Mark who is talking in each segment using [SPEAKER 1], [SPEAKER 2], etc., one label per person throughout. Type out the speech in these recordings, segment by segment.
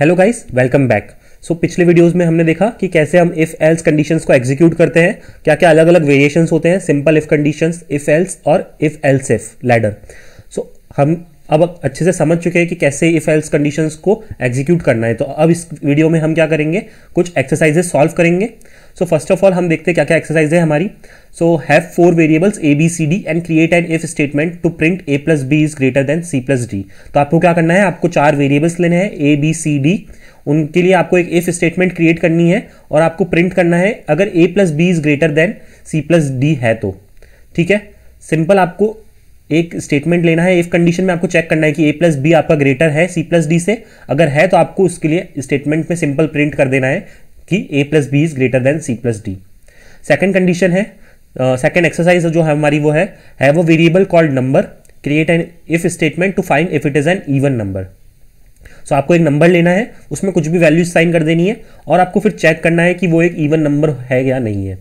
[SPEAKER 1] Hello guys welcome back so पिछले videos में हमने देखा कि कैसे हम इफ़ एल्स कंडीशंस को एग्जीक्यूट करते हैं क्या क्या अलग अलग वेरिएशंस होते हैं simple if conditions if else और if else if ladder so हम अब अच्छे से समझ चुके हैं कि कैसे इफ़ एल्स कंडीशंस को एग्जीक्यूट करना है। तो अब इस वीडियो में हम क्या करेंगे? कुछ एक्सरसाइजेस सॉल्व करेंगे। सो फ़र्स्ट ऑफ़ ऑल हम देखते हैं क्या क्या एक्सरसाइज है हमारी। So have four variables A B C D and create an if statement to print A plus B is greater than C plus D तो आपको क्या करना है? आपको चार वेरिएबल्स लेने हैं ए बी सी डी उनके लिए आपको एक इफ़ स्टेटमेंट क्रिएट करनी है और आपको प्रिंट करना है। अगर A plus B is greater than C plus D है तो। ठीक है? सिंपल आपको एक स्टेटमेंट लेना है। इफ़ कंडीशन में आपको चेक करना है कि ए प्लस बी आपका ग्रेटर है सी प्लस डी से। अगर है तो आपको उसके लिए स्टेटमेंट में सिंपल प्रिंट कर देना है। कि A plus B is greater than C plus D second condition है सेकेंड एक्सरसाइज जो है हमारी वो है है वो variable called number create an if statement to find if it is an even number so आपको एक नंबर लेना है, उसमें कुछ भी वैल्यूज़ साइन कर देनी है, और आपको फिर चेक करना है कि वो एक इवन नंबर है या नहीं है।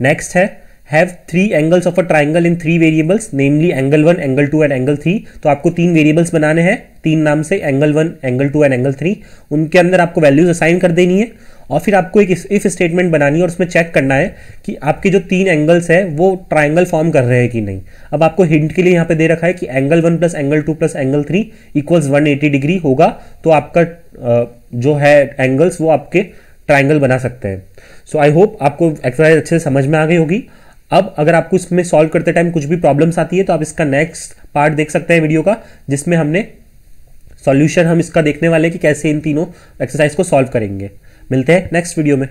[SPEAKER 1] नेक्स्ट है have three angles of a triangle in three variables namely angle one angle two and angle three तो आपको तीन वेरिएबल्स बनाने हैं। तीन नाम से angle one angle two and angle three उनके अंदर आपको वैल्यूज़ असाइन कर देनी है। और फिर आपको एक इफ़ स्टेटमेंट बनानी है और उसमें चेक करना है कि आपके जो तीन एंगल्स है, वो ट्राइंगल फॉर्म कर रहे हैं कि नहीं। अब आपको हिंट के लिए यहाँ पे दे रखा है कि angle one plus angle two plus angle three equals one eighty degree होगा। तो आपका जो है एंगल्स वो आपके ट्राइंगल बना सकते हैं। सो आई होप आपको एक्सरसाइज अच्छे से समझ में आ गई होगी। अब अगर आपको इसमें सॉल्व करते टाइम कुछ भी प्रॉब्लम्स आती है तो आप इसका नेक्स्ट पार्ट देख सकते हैं वीडियो का, जिसमें हमने सॉल्यूशन हम इसका देखने वाले कि कैसे इन तीनों एक्सरसाइज को सॉल्व करेंगे। मिलते हैं नेक्स्ट वीडियो में।